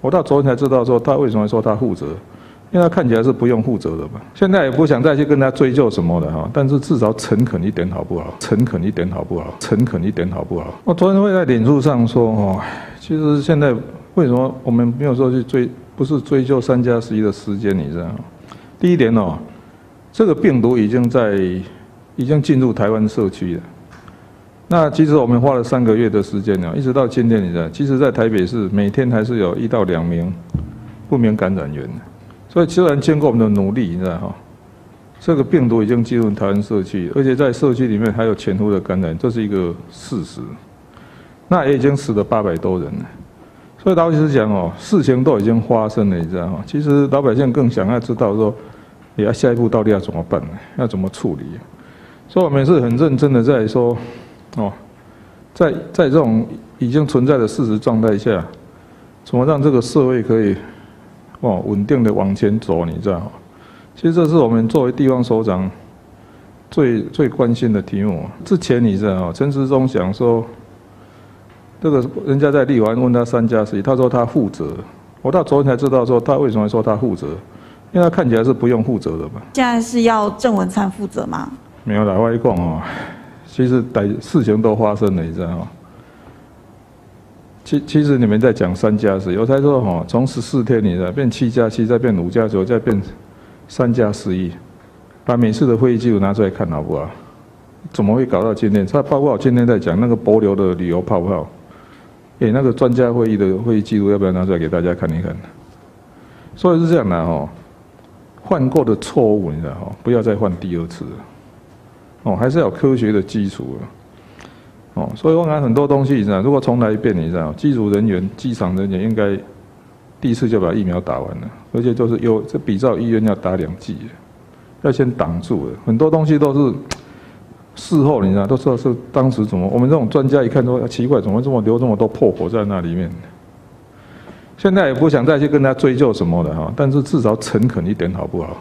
我到昨天才知道说他为什么说他负责，因为他看起来是不用负责的嘛。现在也不想再去跟他追究什么的哈，但是至少诚恳一点好不好？诚恳一点好不好？诚恳一点好不好？我昨天会在脸书上说哦，其实现在为什么我们没有说去追，不是追究三加十一的时间？你知道吗？第一点哦，这个病毒已经在已经进入台湾社区了。那其实我们花了三个月的时间呢，一直到今天，你知道，其实，在台北市每天还是有一到两名不明感染源所以，虽然经过我们的努力，你知道哈，这个病毒已经进入台湾社区，而且在社区里面还有潜伏的感染，这是一个事实。那也已经死了八百多人了。所以老实讲哦，事情都已经发生了，你知道哈。其实老百姓更想要知道说，你要下一步到底要怎么办呢？要怎么处理？所以我们是很认真的在说。哦，在在这种已经存在的事实状态下，怎么让这个社会可以哦稳定的往前走？你知道吗？其实这是我们作为地方首长最最关心的题目。之前你知道吗？陈时中想说，这个人家在立完问他三加十，他说他负责。我到昨天才知道说他为什么说他负责，因为他看起来是不用负责的嘛。现在是要郑文灿负责吗？没有啦，外讲哦。其实歹事情都发生了，你知道吗？其其实你们在讲三加十，我才说哈，从十四天你知道变七加七，再变五加九，再变三加十一，把每次的会议记录拿出来看好不好？怎么会搞到今天？他包括我今天在讲那个博流的旅游泡泡，哎，那个专家会议的会议记录要不要拿出来给大家看一看？所以是这样的哈，犯过的错误你知道哈，不要再犯第二次。哦，还是要有科学的基础哦，所以我看很多东西，你知道，如果重来一遍，你知道，机组人员、机场人员应该第一次就把疫苗打完了，而且都是有这比照医院要打两剂，要先挡住的。很多东西都是事后，你知道，都知道是当时怎么，我们这种专家一看说奇怪，怎么这么留这么多破口在那里面？现在也不想再去跟他追究什么了哈，但是至少诚恳一点好不好？